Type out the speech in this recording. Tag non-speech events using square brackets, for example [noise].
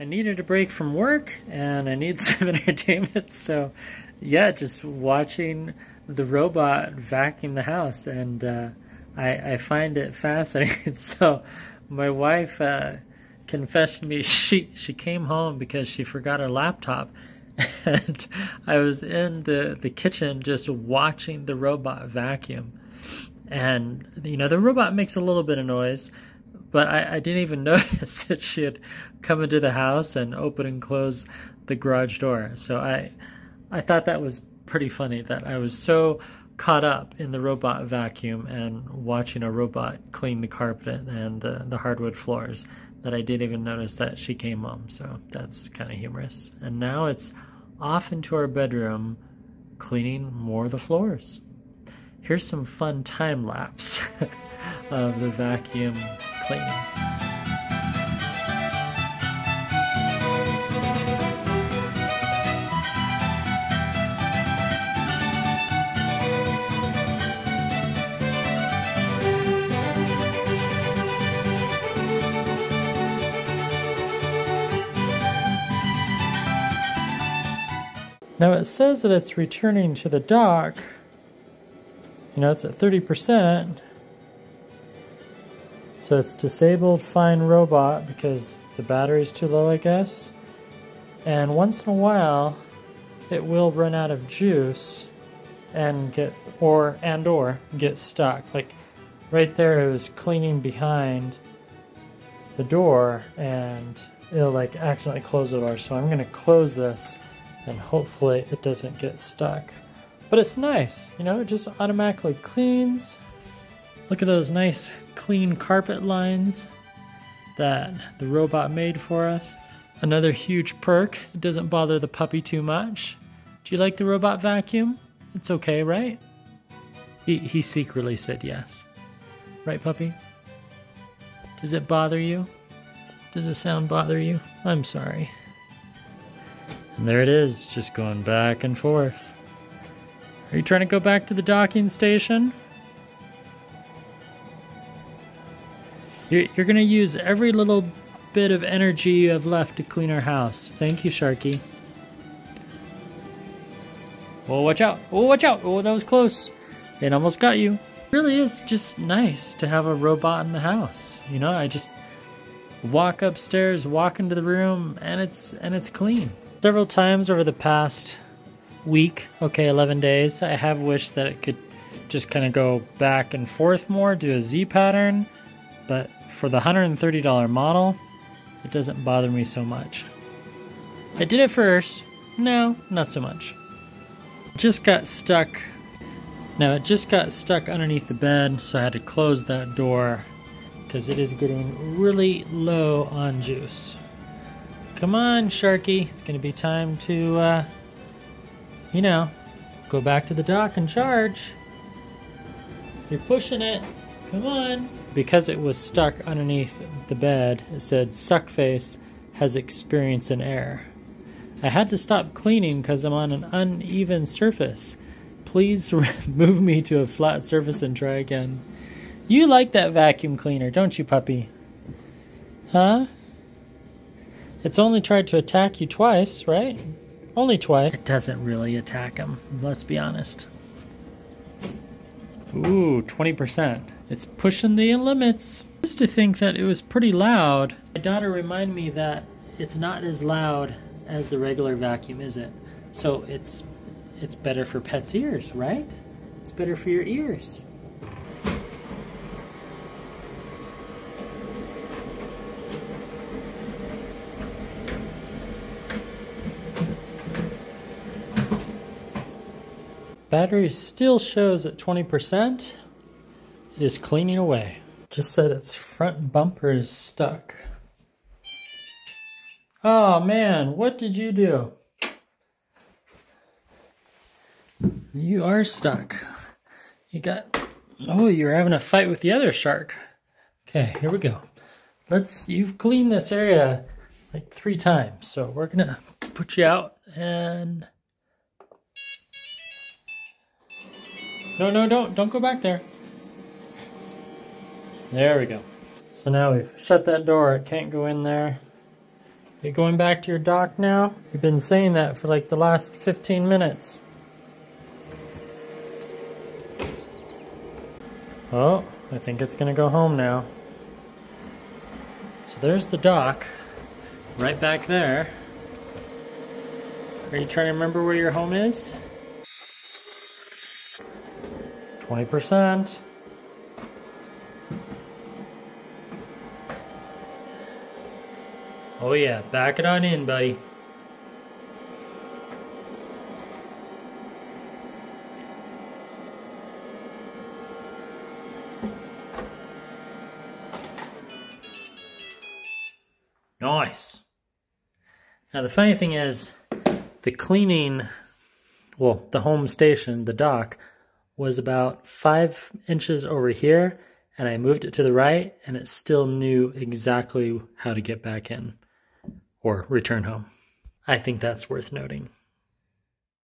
I needed a break from work and I need [laughs] some entertainment. So, yeah, just watching the robot vacuum the house, and uh, I, I find it fascinating. [laughs] so, my wife uh, confessed to me [laughs] she she came home because she forgot her laptop, and I was in the the kitchen just watching the robot vacuum, and you know the robot makes a little bit of noise but I, I, didn't even [laughs] notice that she had come into the house and open and close the garage door. So I, I thought that was pretty funny that I was so caught up in the robot vacuum and watching a robot clean the carpet and the, the hardwood floors that I didn't even notice that she came home. So that's kind of humorous. And now it's off into our bedroom cleaning more of the floors. Here's some fun time lapse [laughs] of the vacuum cleaning. Now it says that it's returning to the dock. You know, it's at 30%. So it's disabled fine robot because the battery's too low, I guess. And once in a while, it will run out of juice and get or and or get stuck. Like right there, it was cleaning behind the door and it'll like accidentally close the door. So I'm gonna close this and hopefully it doesn't get stuck. But it's nice, you know, it just automatically cleans. Look at those nice clean carpet lines that the robot made for us. Another huge perk, it doesn't bother the puppy too much. Do you like the robot vacuum? It's okay, right? He, he secretly said yes. Right, puppy? Does it bother you? Does the sound bother you? I'm sorry. And there it is, just going back and forth. Are you trying to go back to the docking station? You're, you're to use every little bit of energy you have left to clean our house. Thank you, Sharky. Oh, watch out. Oh, watch out. Oh, that was close. It almost got you. It really is just nice to have a robot in the house. You know, I just walk upstairs, walk into the room, and it's and it's clean. Several times over the past week, okay, 11 days, I have wished that it could just kind of go back and forth more, do a Z pattern, but for the $130 model, it doesn't bother me so much. I did it first. No, not so much. Just got stuck. Now it just got stuck underneath the bed, so I had to close that door because it is getting really low on juice. Come on, Sharky. It's going to be time to, uh, you know, go back to the dock and charge. You're pushing it. Come on because it was stuck underneath the bed, it said Suckface has experienced an error. I had to stop cleaning because I'm on an uneven surface. Please [laughs] move me to a flat surface and try again. You like that vacuum cleaner, don't you, puppy? Huh? It's only tried to attack you twice, right? Only twice. It doesn't really attack him, let's be honest. Ooh, 20%. It's pushing the limits. I used to think that it was pretty loud. My daughter reminded me that it's not as loud as the regular vacuum, is it? So it's it's better for pets' ears, right? It's better for your ears. Battery still shows at 20%. It is cleaning away. Just said its front bumper is stuck. Oh man, what did you do? You are stuck. You got, oh, you're having a fight with the other shark. Okay, here we go. Let's, you've cleaned this area like three times. So we're gonna put you out and, no, no, don't, don't go back there. There we go. So now we've shut that door, it can't go in there. You're going back to your dock now? You've been saying that for like the last 15 minutes. Oh, I think it's gonna go home now. So there's the dock, right back there. Are you trying to remember where your home is? 20%. Oh yeah, back it on in, buddy. Nice. Now the funny thing is, the cleaning, well, the home station, the dock, was about five inches over here, and I moved it to the right, and it still knew exactly how to get back in or return home. I think that's worth noting.